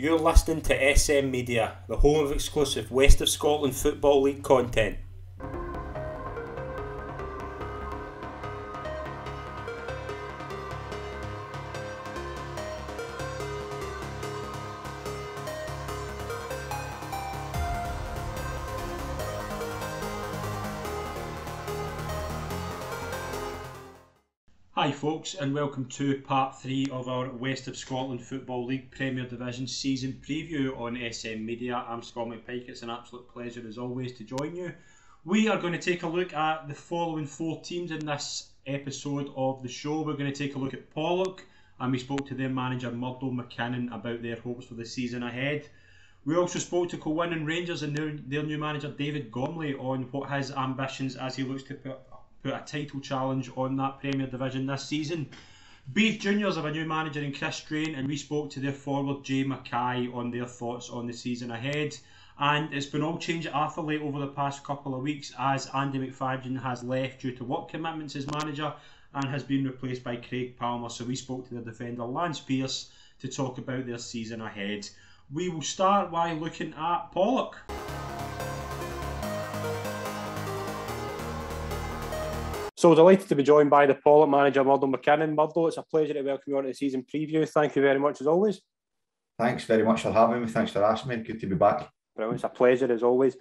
You're listening to SM Media, the home of exclusive West of Scotland Football League content. Hi, folks, and welcome to part three of our West of Scotland Football League Premier Division season preview on SM Media. I'm Scott McPike. It's an absolute pleasure, as always, to join you. We are going to take a look at the following four teams in this episode of the show. We're going to take a look at Pollok, and we spoke to their manager Murdo MacKinnon about their hopes for the season ahead. We also spoke to Kilwinning Rangers and their, their new manager David Gormley on what his ambitions as he looks to put put a title challenge on that Premier Division this season. Beith Juniors have a new manager in Chris Strain, and we spoke to their forward Jay McKay on their thoughts on the season ahead. And it's been all change at Arthurlie over the past couple of weeks as Andy McFadden has left due to work commitments as manager and has been replaced by Craig Palmer. So we spoke to their defender Lance Pearce to talk about their season ahead. We will start by looking at Pollok. So delighted to be joined by the Pollok manager, Murdo MacKinnon. Murdo, it's a pleasure to welcome you on to the season preview. Thank you very much as always. Thanks very much for having me. Thanks for asking me. Good to be back. Brilliant. It's a pleasure as always.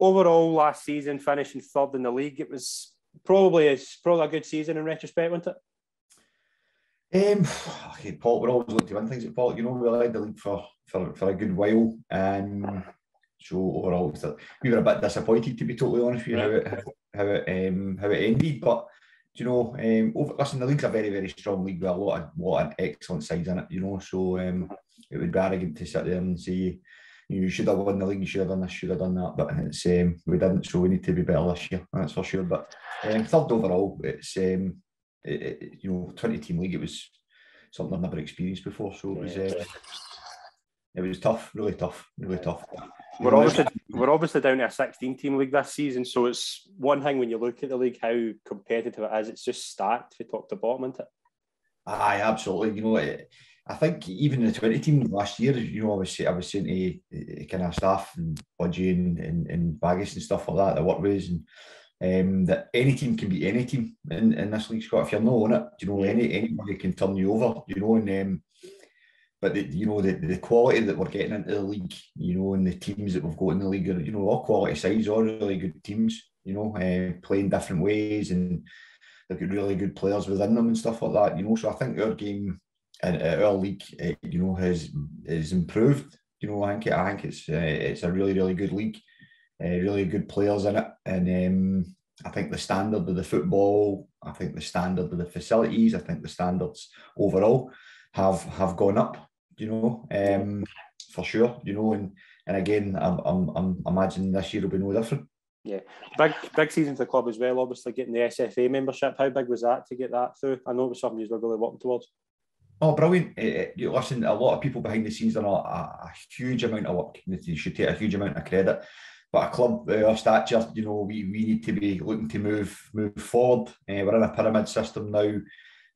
Overall, last season finishing third in the league, it was probably it's probably a good season in retrospect, wasn't it? Um, okay, Paul, we're always looking to win things at Pollok. You know, we led the league for, for, for a good while. Um, so overall, we were a bit disappointed to be totally honest with you how how it um, how it ended. But you know, um, over, listen, the league's a very very strong league with a lot of lot of excellent sides in it. You know, so um, it would be arrogant to sit there and say you should have won the league, you should have done this, should have done that. But it's um, we didn't, so we need to be better this year. That's for sure. But um, third overall, it's um, it, it, you know, twenty team league. It was something I've never experienced before. So it was. Uh, it was tough, really tough, really tough. We're obviously we're obviously down to a 16 team league this season, so it's one thing when you look at the league how competitive it is. It's just stacked from top to bottom, isn't it? Aye, absolutely. You know, I think even the 20 team last year, you know, I was I was saying to uh, kind of staff and Budgie and, and, and Baggis and stuff like that, the work ways and um, that any team can beat any team in, in this league, Scott. If you're not on it, you know, any anybody can turn you over, you know, and um, but the, you know the, the quality that we're getting into the league, you know, and the teams that we've got in the league are you know all quality sides, all really good teams, you know, uh, playing different ways, and they've got really good players within them and stuff like that, you know. So I think our game and uh, our league, uh, you know, has is improved. You know, I think it, I think it's uh, it's a really really good league, really good players in it, and um, I think the standard of the football, I think the standard of the facilities, I think the standards overall have have gone up you know, um, for sure, you know, and and again, I'm, I'm, I'm imagining this year will be no different. Yeah, big big season for the club as well. Obviously, getting the SFA membership. How big was that to get that through? I know it was something you were really working towards. Oh, brilliant! Uh, you listen, a lot of people behind the scenes done a, a, huge amount of work. You should take a huge amount of credit. But a club uh, our stature, you know, we, we need to be looking to move move forward. Uh, we're in a pyramid system now.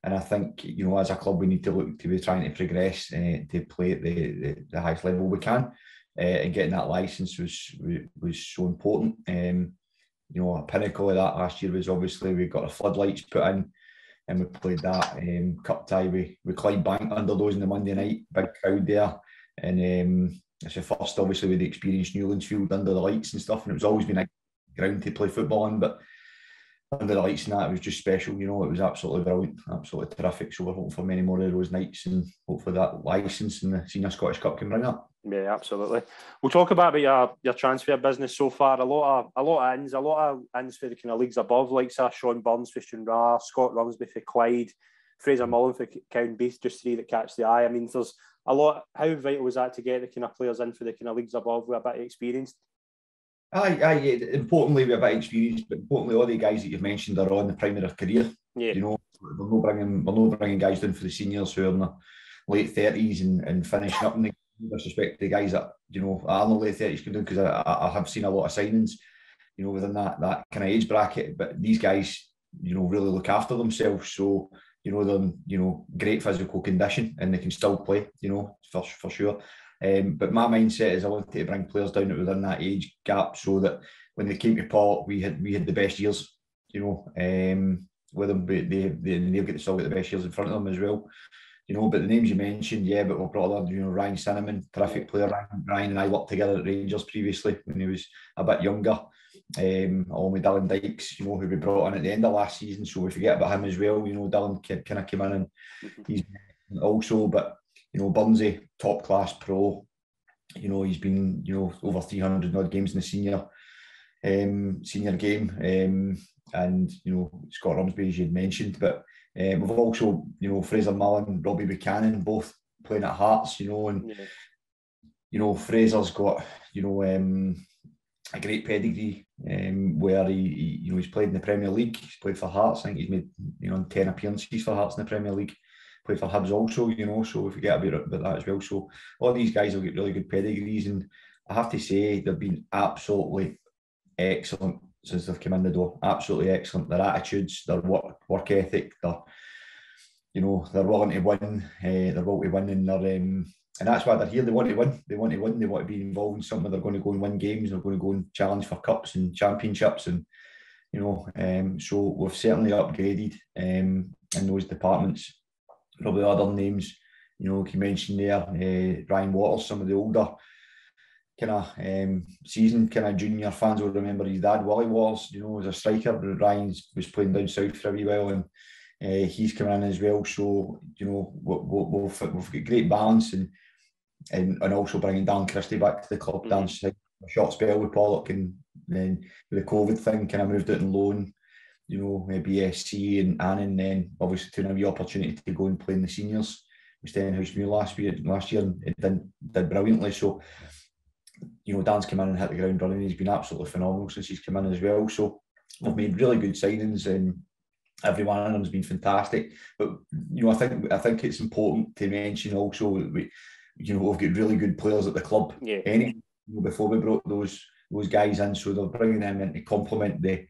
And I think, you know, as a club, we need to look to be trying to progress uh, to play at the, the, the, highest level we can. Uh, and getting that license was was so important. Um, you know, a pinnacle of that last year was obviously we got the floodlights put in and we played that um, cup tie with, with Clydebank under those in the Monday night, big crowd there. And um, it's the first, obviously, with the experienced Newlands field under the lights and stuff. And it was always been a ground to play football in, But under the lights and that, it was just special. You know, it was absolutely brilliant, absolutely terrific. So we're hoping for many more of those nights and hopefully that license and the Senior Scottish Cup can bring up. Yeah, absolutely. We'll talk about your uh, your transfer business so far. A lot of a lot of ins, a lot of ins for the kind of leagues above, like Sir Sean Burns for Stranraer, Scott Rumsby for Clyde, Fraser Mullen for Cowdenbeath, just three that catch the eye. I mean, there's a lot. How vital was that to get the kind of players in for the kind of leagues above with a bit of experience? Aye, aye. Importantly, we have of experience, but importantly, all the guys that you've mentioned are on the prime of their career. Yeah. You know, we're not bringing we're not bringing guys down for the seniors who are in the late thirties and, and finishing up. in the disrespect the guys that you know are in the late thirties can do because I, I have seen a lot of signings, you know, within that that kind of age bracket. But these guys, you know, really look after themselves. So you know, they're in, you know great physical condition and they can still play. You know, for for sure. Um, but my mindset is I wanted to bring players down within that age gap so that when they came to Pollok, we had we had the best years, you know, um, with them. But they they they've got to still get the best years in front of them as well. You know, but the names you mentioned, yeah, but we brought on, you know, Ryan Cinnamon, terrific player. Ryan and I worked together at Rangers previously when he was a bit younger. Um, along with Dylan Dykes, you know, who we brought on at the end of last season. So we forget about him as well. You know, Dylan kind of came in and he's also, but you know, Burnsy, top class pro. You know, he's been, you know, over 300 odd games in the senior um, senior game. Um, and, you know, Scott Rumsby, as you'd mentioned. But um, we've also, you know, Fraser Mullen, Robbie Buchanan, both playing at Hearts, you know, and, yeah. you know, Fraser's got, you know, um, a great pedigree um, where he, he, you know, he's played in the Premier League. He's played for Hearts. I think he's made, you know, 10 appearances for Hearts in the Premier League played for Hibs also, you know, so we forget about, about that as well. So all these guys will get really good pedigrees, and I have to say they've been absolutely excellent since they've come in the door. Absolutely excellent. Their attitudes, their work work ethic, their you know, they're willing to win. Uh, they're willing to win, and they're um, and that's why they're here. They want to win. They want to win. They want to be involved in something. They're going to go and win games. They're going to go and challenge for cups and championships, and you know, um, so we've certainly upgraded um, in those departments probably other names, you know, like you mentioned there, uh, Ryan Waters, some of the older kind of um, season kind of junior fans will remember his dad, Wally Waters, you know, as a striker. Ryan was playing down south for a wee while and uh, he's coming in as well. So, you know, we'll, we'll, we've, we've got great balance and, and and also bringing Dan Christie back to the club. Mm-hmm. Dan's a short spell with Pollok and then with the COVID thing, kind of moved out on loan you know, maybe SC and Annan then obviously to have the opportunity to go and play in the seniors which with Stenhousemuir last year last year and it did, did brilliantly. So, you know, Dan's come in and hit the ground running. He's been absolutely phenomenal since he's come in as well. So we've made really good signings and every one of them's been fantastic. But you know, I think I think it's important to mention also we, you know, we've got really good players at the club. Yeah. Any before we brought those those guys in, so they're bringing them in to complement the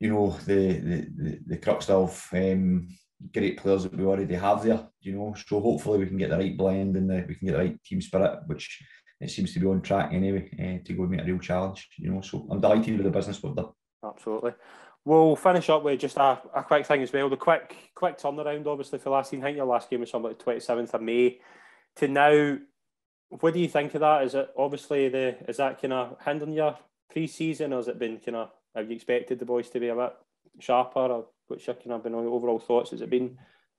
you know the the the, the crux of um, great players that we already have there. You know, so hopefully we can get the right blend and the, we can get the right team spirit, which it seems to be on track anyway uh, to go and make a real challenge. You know, so I'm delighted with the business we've done. Absolutely. We'll finish up with just a, a quick thing as well. The quick quick turnaround, obviously, for last season. I think your last game was something like the 27th of May. To now, what do you think of that? Is it obviously the is that kind of hindering your pre-season, or has it been kind of have you expected the boys to be a bit sharper, or what's your kind of been overall thoughts? Has it been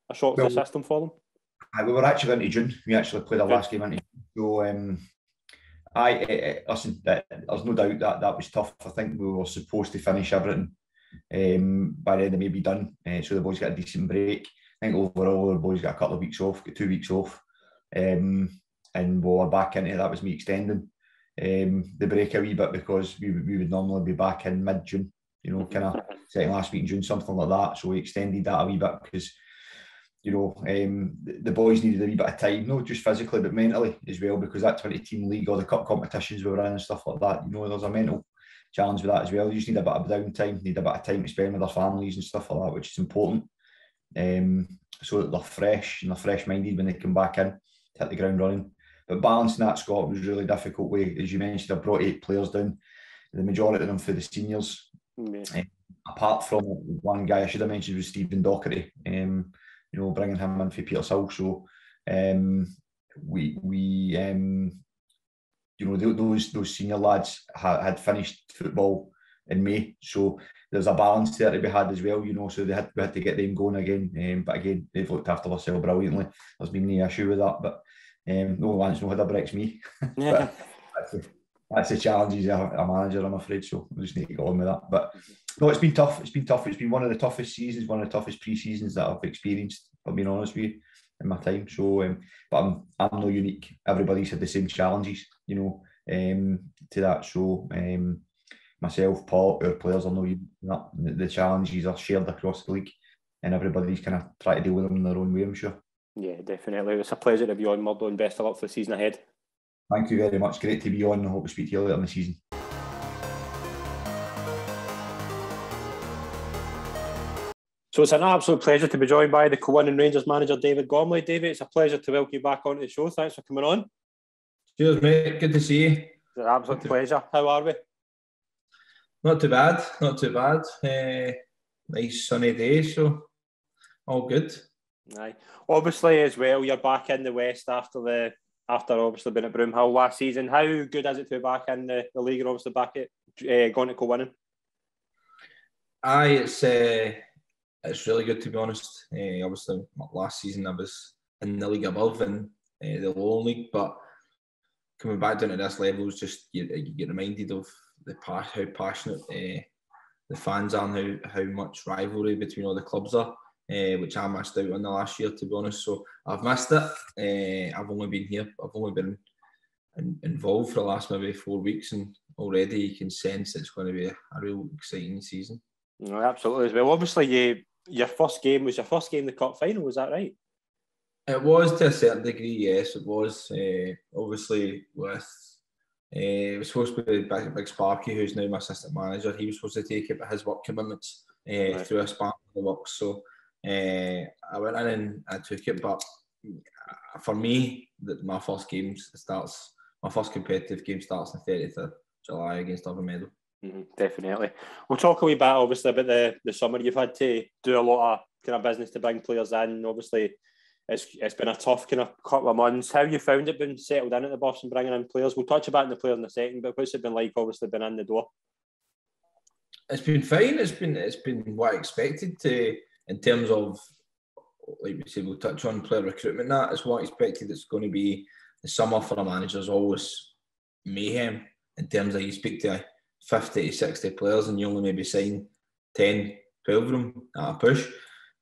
a shock well, to the system for them? we were actually into June. We actually played our last game into So, um, I, I listen. There's no doubt that that was tough. I think we were supposed to finish everything um, by the end of maybe done, uh, so the boys got a decent break. I think overall the boys got a couple of weeks off, got two weeks off, um, and we were back into that was me extending um, the break a wee bit because we, we would normally be back in mid June, you know, kind of second last week in June, something like that. So we extended that a wee bit because, you know, um, the, boys needed a wee bit of time, not just physically but mentally as well, because that 20 team league or the cup competitions we were in and stuff like that, you know, there's a mental challenge with that as well. You just need a bit of downtime, need a bit of time to spend with their families and stuff like that, which is important. Um, so that they're fresh and they're fresh minded when they come back in, to hit the ground running. But balancing that, Scott, was really difficult. Way as you mentioned, I brought eight players down, the majority of them for the seniors. Mm-hmm. Um, apart from one guy I should have mentioned was Stephen Dockery, Um, you know, bringing him in for Petershill. So um, we we um, you know those those senior lads had, had finished football in May, so there's a balance there to be had as well. You know, so they had we had to get them going again. Um, but again, they've looked after themselves brilliantly. There's been no issue with that, but um, no one's no had breaks me. Yeah. that's, the, that's the challenge as a, manager, I'm afraid. So we just need to go on with that. But no, it's been tough. It's been tough. It's been one of the toughest seasons, one of the toughest pre-seasons that I've experienced. If I'm being honest with you, in my time. So, um, but I'm I'm no unique. Everybody's had the same challenges, you know, um, to that. So, um, myself, Pollok, our players are no unique. The, the challenges are shared across the league, and everybody's kind of trying to deal with them in their own way. I'm sure. Yeah, definitely. It's a pleasure to be on, Murdo, and best of luck for the season ahead. Thank you very much. Great to be on. I hope to speak to you later in the season. So it's an absolute pleasure to be joined by the Kilwinning Rangers manager, David Gormley. David, it's a pleasure to welcome you back onto the show. Thanks for coming on. Cheers, mate. Good to see you. It's an absolute pleasure. How are we? Not too bad. Not too bad. Uh, nice sunny day, so all good. Aye. Obviously, as well, you're back in the West after the after obviously being at Broomhill last season. How good is it to be back in the, the league and obviously back at uh, winning? Aye, it's uh, it's really good to be honest. Uh, obviously, last season I was in the league above and uh, the lower league, but coming back down to this level is just you, you get reminded of the past, how passionate the fans are, and how how much rivalry between all the clubs are. Uh, which I missed out on the last year, to be honest. So I've missed it. Uh, I've only been here. I've only been in, involved for the last maybe four weeks, and already you can sense it's going to be a, a real exciting season. No, absolutely well. Obviously, you, your first game was your first game, the cup final. Was that right? It was to a certain degree, yes, it was. Uh, obviously, with uh, it was supposed to be Big, Big Sparky, who's now my assistant manager. He was supposed to take it, but his work commitments uh, right. through a spark of the works. So uh, I went in and I took it. But for me, that my first game starts, my first competitive game starts on the 30th of July against Meadow. Mm-hmm, definitely. We'll talk a wee bit, obviously, about the, the summer. You've had to do a lot of kind of business to bring players in. Obviously, it's, it's been a tough kind of couple of months. How you found it being settled in at the boss and bringing in players? We'll touch about the players in a second, but what's it been like, obviously, been in the door? It's been fine. It's been it's been what I expected to in terms of like we said, we'll touch on player recruitment. That is what I expected. It's going to be the summer for a manager is always mayhem in terms of you speak to 50 to 60 players and you only maybe sign 10, 12 of them at a push.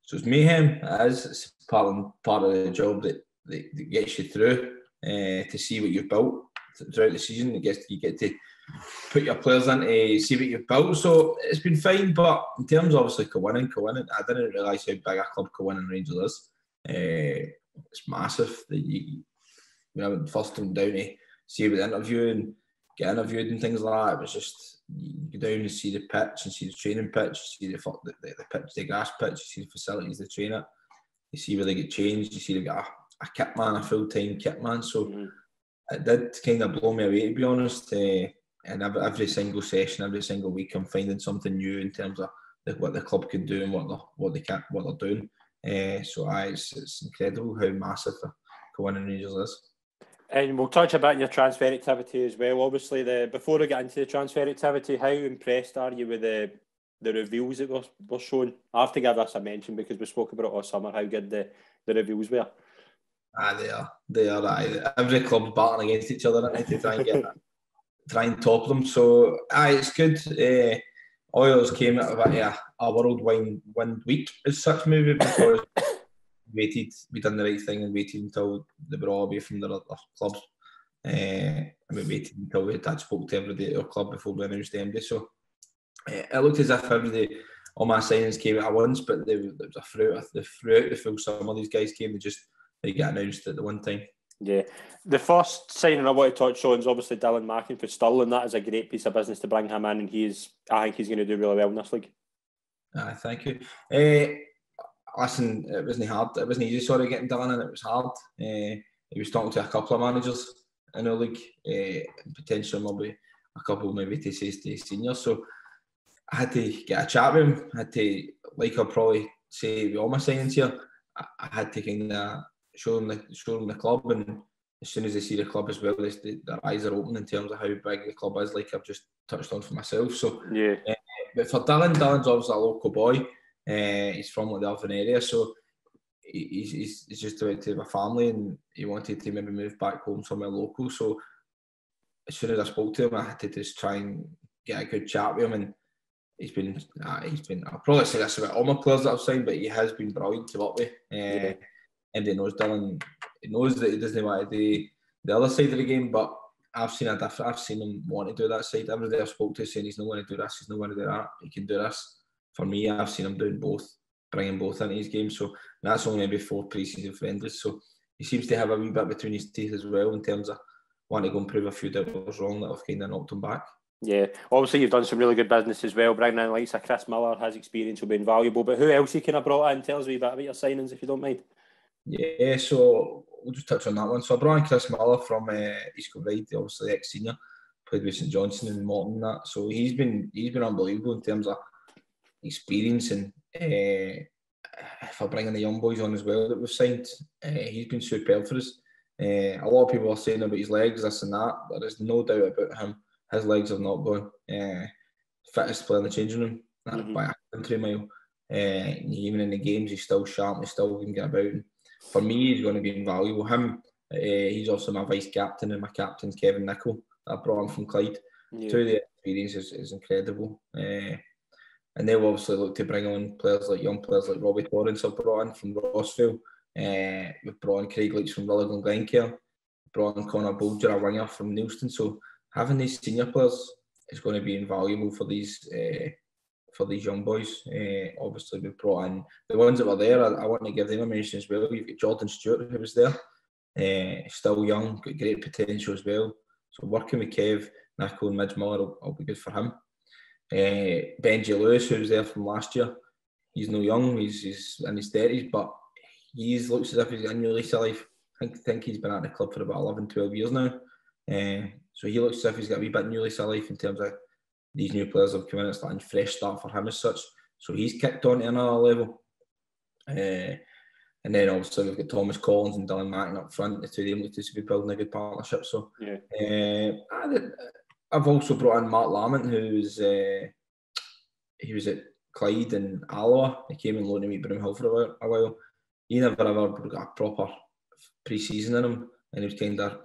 So it's mayhem. It is. It's part of, part of the job that, that, that gets you through uh, to see what you've built throughout the season. It gets you get to put your players in to see what you've built. So it's been fine, but in terms of obviously Kilwinning, Kilwinning, I didn't realise how big a club Kilwinning Rangers is. Uh, it's massive that you, we haven't first come down to see the interview and get interviewed and things like that. It was just you go down and see the pitch and see the training pitch, see the the, the, the pitch, the grass pitch, you see the facilities they train at, you see where they get changed, you see they got a, a kit man, a full time kit man. So mm. it did kind of blow me away to be honest. Uh, and every, every single session, every single week, I'm finding something new in terms of the, what the club can do and what they what they can what they're doing. Uh, so I, it's, it's incredible how massive the Cowan Rangers is. And we'll touch about your transfer activity as well. Obviously, the before we get into the transfer activity, how impressed are you with the the reviews that were, were shown? I have to give us a mention because we spoke about it all summer how good the, the reviews were. Ah, they are. They are. Aye. Every club's battling against each other to try and get try and top them. So aye, it's good. Uh, Oilers came out of a, a, whirlwind wind week as such movie because we waited, we done the right thing and waited until they were all away from their other clubs. Uh, and we waited until we had spoke to everybody at our club before we announced the MD. So uh, it looked as if everybody, all my signings came at once, but there was a throughout the throughout the full summer. These guys came, they just they got announced at the one time. Yeah, the first signing I want to touch on is obviously Dylan Mackin for Stirling. That is a great piece of business to bring him in, and he's I think he's going to do really well in this league. Uh, thank you. Uh, listen, it wasn't hard. It wasn't easy. Sorry, getting done, and it was hard. Uh, he was talking to a couple of managers in the league, uh, potentially maybe a couple maybe to say to seniors. So I had to get a chat with him. I had to, like I'll probably say with all my signings here, I, I had to kind of show them the show them the club, and as soon as they see the club as well, they, their eyes are open in terms of how big the club is. Like I've just touched on for myself. So yeah. Uh, but for Dylan, Dylan's obviously a local boy. Uh, he's from like, the Elfin area, so he's, he's, he's just about to have a family and he wanted to maybe move back home somewhere local. So as soon as I spoke to him, I had to just try and get a good chat with him. And he's been, uh, he's been. I'll probably say this about all my players that I've signed, but he has been brilliant to work with. Uh, yeah. And he knows Dylan. He knows that he doesn't want to do the other side of the game, but I've seen a different. I've seen him want to do that side. Everybody I've spoke to saying he's not going to do this. He's not going to do that. He can do this for me, I've seen him doing both, bringing both into his game. So that's only maybe four pre-season friendlies. So he seems to have a wee bit between his teeth as well in terms of wanting to go and prove a few doubles wrong that have kind of knocked him back. Yeah, obviously you've done some really good business as well. Bringing in of Chris Miller, has experience will be invaluable. But who else you kind of brought in? Tell us a wee bit about your signings if you don't mind. Yeah, so we'll just touch on that one. So I brought in Chris from uh, East Kilbride, obviously ex senior, played with St Johnstone and Morton. That so he's been he's been unbelievable in terms of experience and uh, if I bring in the young boys on as well that we've signed, uh, he's been superb for us. Uh, a lot of people are saying about his legs, this and that, but there's no doubt about him. His legs have not gone. Uh, fittest player in the changing room mm-hmm. by a country mile. Uh, even in the games, he's still sharp. He still can get about. And for me, he's going to be invaluable. Him, uh, he's also my vice captain and my captain, Kevin Nicol. I brought him from Clyde. Yeah. Two of the experience is, is incredible. Uh, and they'll obviously look to bring on players like young players like Robbie Torrance have brought in from Rossvale. Uh, we've brought in Craig Leach from Rutherglen Glencairn. Brought in Connor Bolger, a winger from Neilston. So having these senior players is going to be invaluable for these uh, for these young boys. Uh, obviously, we brought in the ones that were there. I, I, want to give them a mention as well. You've got Jordan Stewart who was there, uh, still young, got great potential as well. So working with Kev, Nico, and Midge Miller will, will be good for him. Uh, Benji Lewis, who was there from last year, he's no young. He's, he's in his thirties, but he looks as if he's in new lease of life. I think, think he's been at the club for about 11, 12 years now. Uh, so he looks as if he's got a wee bit new lease of life in terms of these new players have come in. It's like a fresh start for him as such. So he's kicked on to another level. Uh, and then obviously we've got Thomas Collins and Dylan Martin up front. The two of them look to be building a good partnership. So yeah. uh, I've also brought in Mark Lamont, who's uh, he was at Clyde and Alloa. He came and loaned to me Broomhill for a while, a while. He never ever got a proper pre-season in him, and he was kind of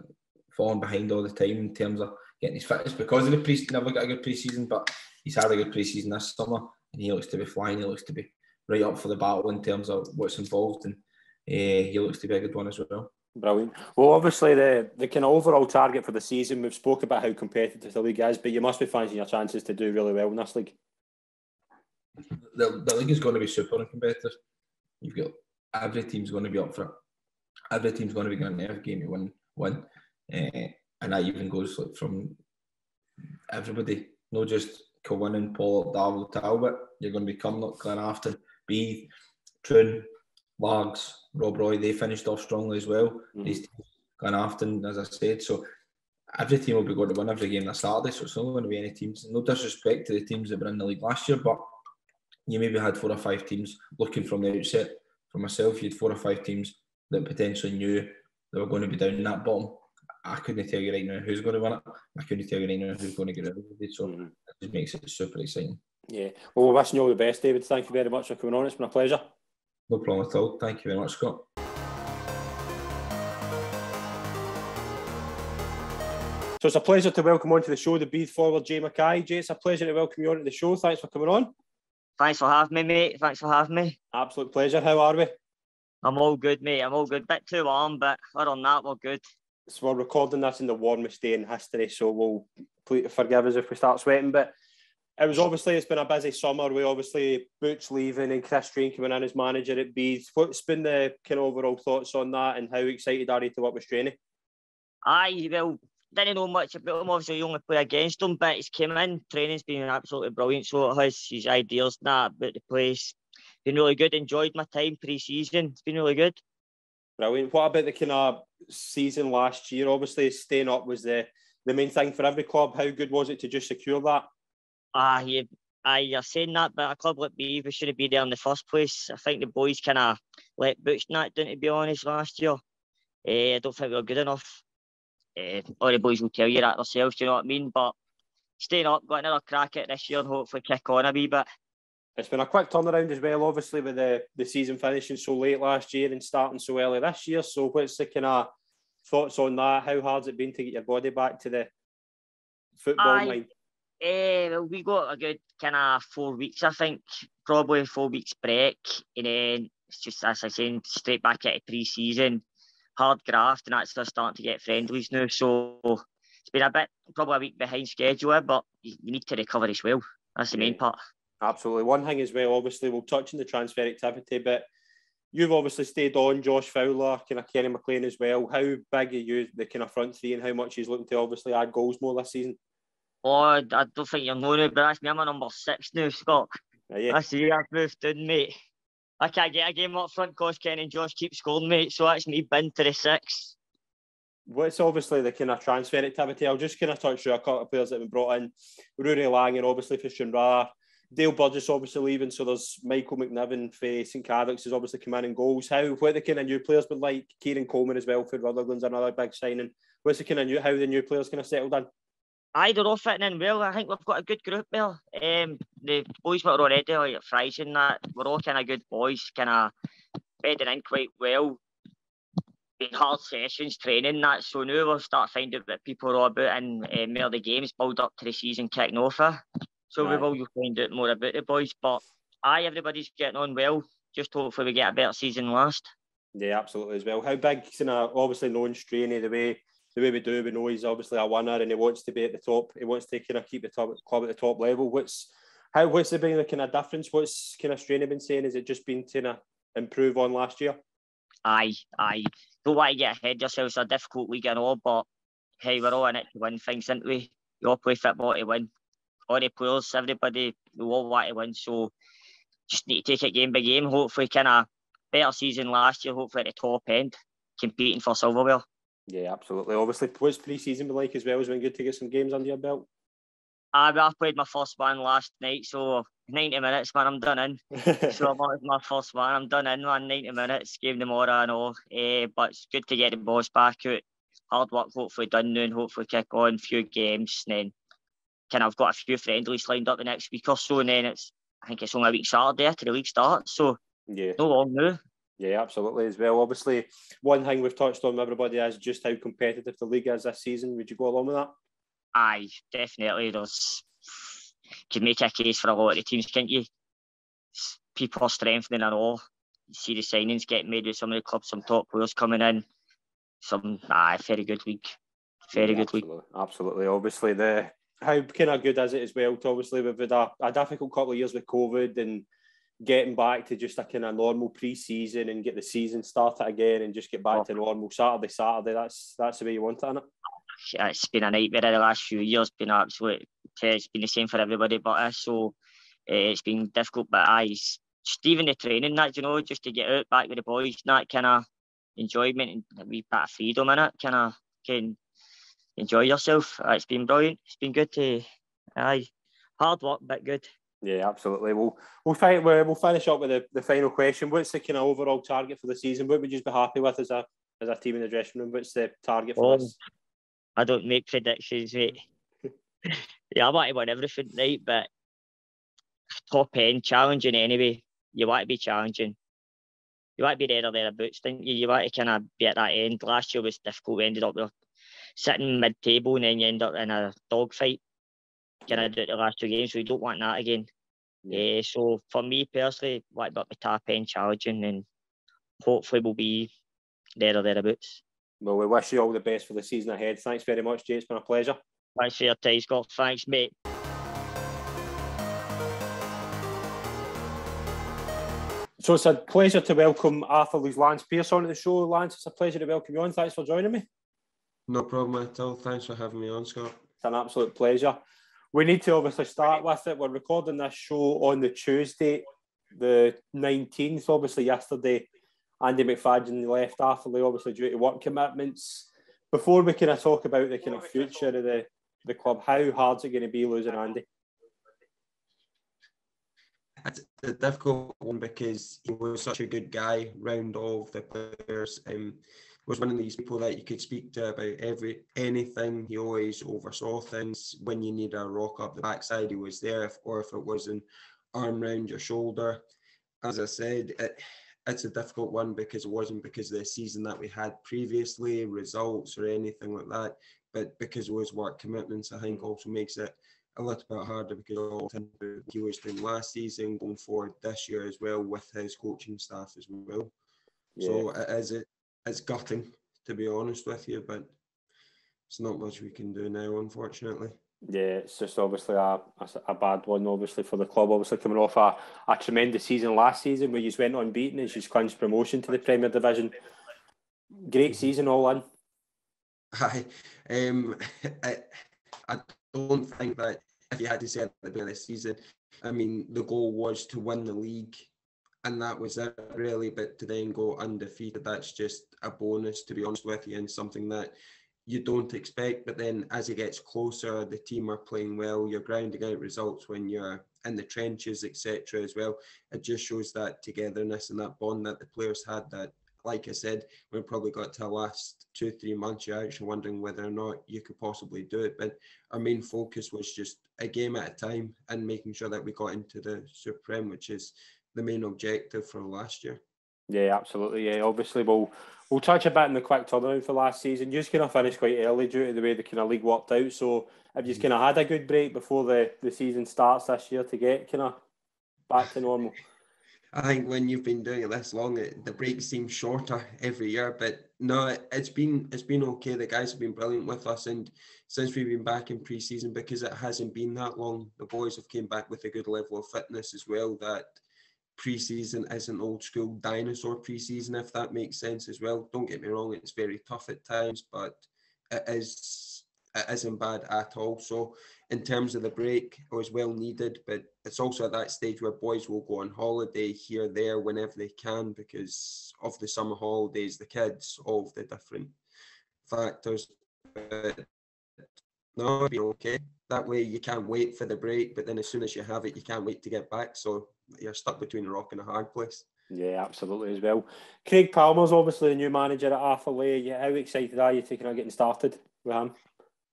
falling behind all the time in terms of getting his fitness because of the pre never got a good pre-season, but he's had a good pre-season this summer and he looks to be flying. He looks to be right up for the battle in terms of what's involved, and uh, he looks to be a good one as well. Brilliant. Well, obviously the the kind of overall target for the season, we've spoke about how competitive the league is, but you must be fancying your chances to do really well in this league. The, the league is going to be super competitive. You've got every team's going to be up for it. Every team's going to be going to every game you win, win. Uh, and that even goes like from everybody, not just Kilwinning, Pollok, Darvel, Talbot. You're going to be Cumnock, Glenafton, Beith, Troon, Largs, Rob Roy. They finished off strongly as well. Mm-hmm. These teams, Glenafton, as I said. So every team will be going to win every game this Saturday. So it's not going to be any teams. No disrespect to the teams that were in the league last year, but you maybe had four or five teams looking from the outset. For myself, you had four or five teams that potentially knew they were going to be down in that bottom. I couldn't tell you right now who's going to win it. I couldn't tell you right now who's going to get rid of it. So mm-hmm. it just makes it super exciting. Yeah. Well, we're wishing you all the best, David. Thank you very much for coming on. It's been a pleasure. No problem at all. Thank you very much, Scott. So it's a pleasure to welcome on to the show the Beith forward Jay McKay. Jay, it's a pleasure to welcome you on to the show. Thanks for coming on. Thanks for having me, mate. Thanks for having me. Absolute pleasure. How are we? I'm all good, mate. I'm all good. Bit too warm, but other than that, we're good. So we're recording this in the warmest day in history, so we'll please forgive us if we start sweating. But it was obviously it's been a busy summer. We obviously Butch leaving and Chris Strain coming in as manager at Beith. What's been the kind of overall thoughts on that, and how excited are you to work with Strainy? Aye, well, didn't know much about him. Obviously, you only play against him, but he's came in. Training's been absolutely brilliant. So has his ideas and that about the place been really good. Enjoyed my time pre-season. It's been really good. Brilliant. What about the kind of season last year? Obviously, staying up was the the main thing for every club. How good was it to just secure that? Ah, uh, yeah, I you're saying that, but a club like me, we shouldn't be there in the first place. I think the boys kind of let Butch that down, to be honest, last year. Uh, I don't think we were good enough. Uh, all the boys will tell you that themselves, do you know what I mean? But staying up, got another crack at this year and hopefully kick on a wee bit. It's been a quick turnaround as well, obviously, with the, the season finishing so late last year and starting so early this year. So, what's the kind of thoughts on that? How hard's it been to get your body back to the football I, line? Uh, well, we got a good kind of four weeks, I think, probably four weeks break, and then it's just as I said, straight back into pre-season, hard graft, and that's just starting to get friendlies now. So it's been a bit, probably a week behind schedule, but you, you need to recover as well. That's the main part. Absolutely. One thing as well, obviously, we'll touch on the transfer activity, but you've obviously stayed on Josh Fowler, kind of Kenny McLean as well. How big are you, the kind of front three, and how much he's looking to obviously add goals more this season? Oh, I don't think you're knowing it, but that's me. I'm a number six now, Scott. Ah, yeah. That's the year I've moved in, mate. I can't get a game up front because Ken and Josh keep scoring, mate. So that's me bin to the six. What's obviously the kind of transfer activity? I'll just kind of touch through a couple of players that have been brought in. Rory Laing, obviously for Stranraer. Dale Burgess obviously leaving, so there's Michael McNiven for St Catholics has obviously commanding goals. How what the kind of new players been like? Kieran Coleman as well for Rutherglen's another big signing. What's the kind of new how the new players kind of settled in? I they're all fitting in well. I think we've got a good group there. Um, the boys that are already like Fries and that, we're all kind of good boys, kind of bedding in quite well. Been hard sessions, training that. So now we'll start finding out what people are all about and more the games build up to the season kicking off. So right. we will find out more about the boys. But aye, everybody's getting on well. Just hopefully we get a better season last. Yeah, absolutely as well. How big, you uh, know, obviously known Straney the way the way we do, we know he's obviously a winner and he wants to be at the top. He wants to kind of keep the top club at the top level. What's how what's the been the kind of difference? What's kind of Straney been saying? Is it just been to improve on last year? Aye, aye. Don't want to get ahead of yourselves. It's a difficult league and all, but hey, we're all in it to win things, aren't we? You all play football to win all the players, everybody, we all want to win. So just need to take it game by game. Hopefully, kind of better season last year. Hopefully, at the top end, competing for silverware. Yeah, absolutely. Obviously, what's pre-season been like as well? Has been good to get some games under your belt. I, I played my first one last night, so 90 minutes, man, I'm done in. so I'm on my first one, I'm done in, man, 90 minutes, game tomorrow and all. Uh, but it's good to get the boss back out. Hard work hopefully done now and hopefully kick on, few games, and then kind of I've got a few friendlies lined up the next week or so, and then it's I think it's only a week Saturday to the league starts, so yeah, no long now. Yeah, absolutely as well. Obviously, one thing we've touched on everybody is just how competitive the league is this season. Would you go along with that? Aye, definitely. There's can make a case for a lot of the teams, can't you? People are strengthening and all. You see the signings getting made with some of the clubs, some top players coming in. Some aye, very good week. Very yeah, good absolutely. week. Absolutely. Obviously, the how kind of good is it as well? To obviously we've had a, a difficult couple of years with COVID and getting back to just a kind of normal pre-season and get the season started again and just get back oh. to normal Saturday, Saturday. That's that's the way you want it, isn't it? It's been a nightmare the last few years. Been absolute. It's been the same for everybody but us. So uh, it's been difficult. But I even the training that you know just to get out back with the boys, that kind of enjoyment and a wee bit of freedom in it, kind of can enjoy yourself. Uh, it's been brilliant. It's been good to, aye, hard work, but good. Yeah, absolutely. We'll we'll, find, we'll finish up with the, the final question. What's the kind of overall target for the season? What would you be happy with as a as a team in the dressing room? What's the target for oh, us? I don't make predictions, mate. yeah, I want to win everything, right? But top end, challenging anyway. You want to be challenging. You want to be there or thereabouts, don't you? You want to kind of be at that end. Last year was difficult. We ended up with sitting mid table and then you end up in a dogfight. Kind of do the last two games. So we don't want that again. Yeah. Uh, so for me personally, like about the top end challenging and hopefully we'll be there or thereabouts. Well, we wish you all the best for the season ahead. Thanks very much, Jay. It's been a pleasure. Thanks for your time, Scott. Thanks, mate. So it's a pleasure to welcome Arthur Lance Pearce on the show. Lance, it's a pleasure to welcome you on. Thanks for joining me. No problem at all. Thanks for having me on, Scott. It's an absolute pleasure. We need to obviously start with it. We're recording this show on the Tuesday, the 19th. Obviously, yesterday, Andy McFadden left Arthurlie, obviously due to work commitments. Before we kind of talk about the kind of future of the, the club, how hard is it going to be losing Andy? It's a difficult one because he was such a good guy round all of the players. Um, was one of these people that you could speak to about every anything. He always oversaw things. When you need a rock up the backside, he was there. If, or if it was an arm round your shoulder, as I said, it, it's a difficult one because it wasn't because of the season that we had previously, results or anything like that, but because of his work commitments, I think also makes it a little bit harder because all he was doing last season, going forward this year as well with his coaching staff as well. Yeah. So it is it it's gutting to be honest with you, but it's not much we can do now, unfortunately. Yeah, it's just obviously a, a, a, bad one, obviously, for the club. Obviously, coming off a, a tremendous season last season where you went unbeaten and just clinched promotion to the Premier Division. Great season all in. Hi. Um, I, I don't think that if you had to say at the beginning of the season, I mean, the goal was to win the league and that was it really. But to then go undefeated, that's just a bonus, to be honest with you, and something that you don't expect. But then as it gets closer, the team are playing well. You're grinding out results when you're in the trenches, etc. As well, it just shows that togetherness and that bond that the players had. That, like I said, we probably got to the last two, three months. You're actually wondering whether or not you could possibly do it. But our main focus was just a game at a time and making sure that we got into the Supreme, which is the main objective for last year. Yeah, absolutely. Yeah, obviously we'll we'll touch a bit in the quick turnaround for last season. You just kind of finished quite early due to the way the kind of league worked out. So have you just kind of had a good break before the, the season starts this year to get kind of back to normal? I think when you've been doing it this long, it, the break seems shorter every year. But no, it, it's been it's been okay. The guys have been brilliant with us, and since we've been back in pre-season, because it hasn't been that long, the boys have came back with a good level of fitness as well. That preseason is an old school dinosaur preseason, if that makes sense as well. Don't get me wrong, it's very tough at times, but it is it isn't bad at all. So in terms of the break, it was well needed, but it's also at that stage where boys will go on holiday here, there, whenever they can because of the summer holidays, the kids, all the different factors. But no, it'll be okay. That way you can't wait for the break, but then as soon as you have it, you can't wait to get back. So you're stuck between a rock and a hard place. Yeah, absolutely as well. Craig Palmer's obviously the new manager at Arthur How excited are you taking on getting started with him?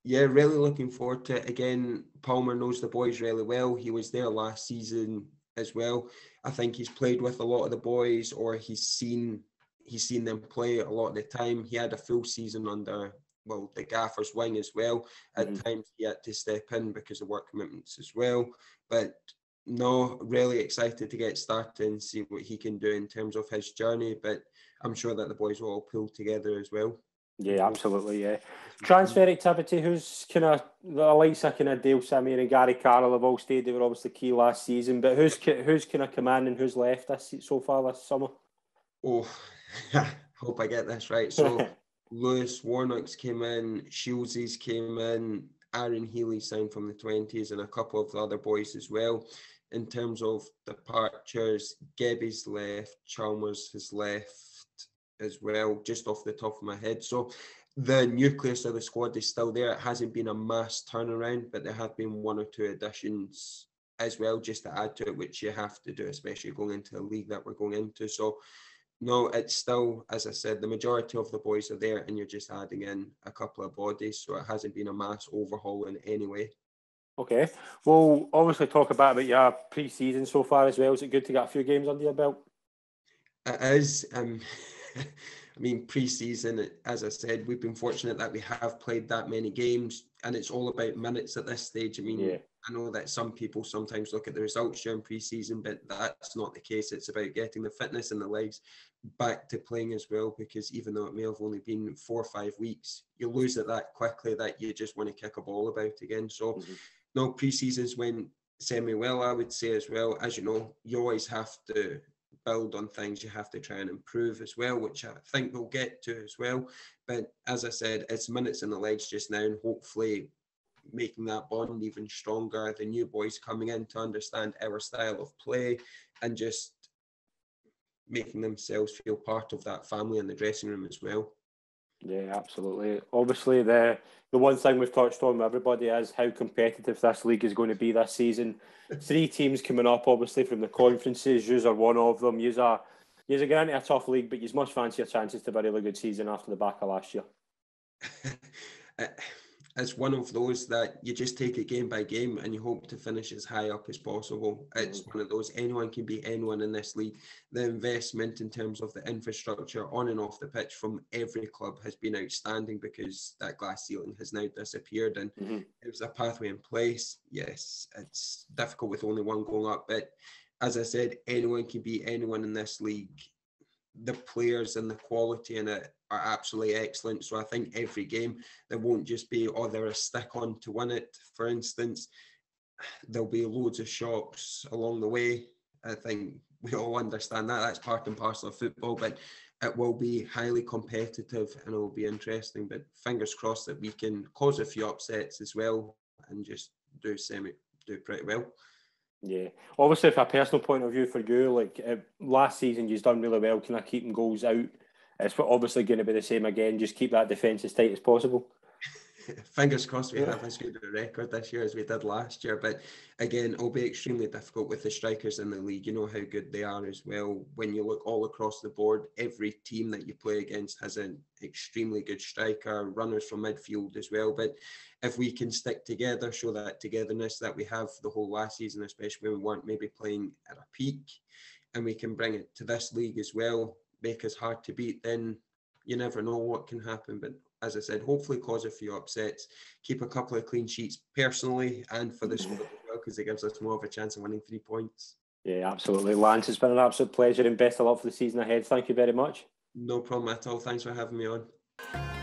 Yeah, really looking forward to it. Again, Palmer knows the boys really well. He was there last season as well. I think he's played with a lot of the boys or he's seen he's seen them play a lot of the time. He had a full season under well the gaffer's wing as well. At mm-hmm. times he had to step in because of work commitments as well. But no, really excited to get started and see what he can do in terms of his journey. But I'm sure that the boys will all pull together as well. Yeah, absolutely. Yeah, transfer activity. Who's kind of the likes of kind of Dale Simon and Gary Carroll have all stayed. They were obviously key last season, but who's who's kind of come in and who's left this so far this summer? Oh, hope I get this right. So Lewis Warnock's came in, Shields's came in, Aaron Healy signed from the twenties, and a couple of the other boys as well in terms of departures, Gebby's left, Chalmers has left as well, just off the top of my head. So the nucleus of the squad is still there. It hasn't been a mass turnaround, but there have been one or two additions as well, just to add to it, which you have to do, especially going into the league that we're going into. So no, it's still, as I said, the majority of the boys are there, and you're just adding in a couple of bodies. So it hasn't been a mass overhaul in any way. Okay. Well, obviously talk about about your pre-season so far as well. Is it good to get a few games under your belt? It is. Um, I mean, pre-season, as I said, we've been fortunate that we have played that many games, and it's all about minutes at this stage. I mean, yeah. I know that some people sometimes look at the results during pre-season, but that's not the case. It's about getting the fitness and the legs back to playing as well. Because even though it may have only been four or five weeks, you lose it that quickly that you just want to kick a ball about again. So. Mm-hmm no pre-seasons went semi well, I would say as well. As you know, you always have to build on things you have to try and improve as well, which I think we'll get to as well. But as I said, it's minutes in the legs just now, and hopefully making that bond even stronger. The new boys coming in to understand our style of play and just making themselves feel part of that family in the dressing room as well. Yeah, absolutely. Obviously, the the one thing we've touched on with everybody is how competitive this league is going to be this season. Three teams coming up, obviously, from the conferences. Yous are one of them. Yous are, yous are getting into a tough league, but you must fancy your chances to have a really good season after the back of last year. Uh, it's one of those that you just take it game by game and you hope to finish as high up as possible. It's mm. one of those anyone can be anyone in this league. The investment in terms of the infrastructure on and off the pitch from every club has been outstanding because that glass ceiling has now disappeared and mm-hmm. there's a pathway in place. Yes, it's difficult with only one going up, but as I said, anyone can be anyone in this league. The players and the quality in it are absolutely excellent. So I think every game there won't just be oh they're a stick on to win it. For instance, there'll be loads of shocks along the way. I think we all understand that. That's part and parcel of football, but it will be highly competitive and it will be interesting. But fingers crossed that we can cause a few upsets as well and just do semi do pretty well. Yeah, obviously, from a personal point of view for you, like uh, last season, you've done really well, kind of keeping goals out. It's obviously going to be the same again. Just keep that defence as tight as possible. fingers crossed we have as good a record this year as we did last year. But again, it'll be extremely difficult with the strikers in the league. You know how good they are as well. When you look all across the board, every team that you play against has an extremely good striker, runners from midfield as well. But if we can stick together, show that togetherness that we have the whole last season, especially when we weren't maybe playing at a peak, and we can bring it to this league as well, make us hard to beat, then you never know what can happen. But as I said, hopefully cause a few upsets, keep a couple of clean sheets personally and for the squad as well, because it gives us more of a chance of winning three points. Yeah, absolutely. Lance, it's been an absolute pleasure and best of luck for the season ahead. Thank you very much. No problem at all. Thanks for having me on.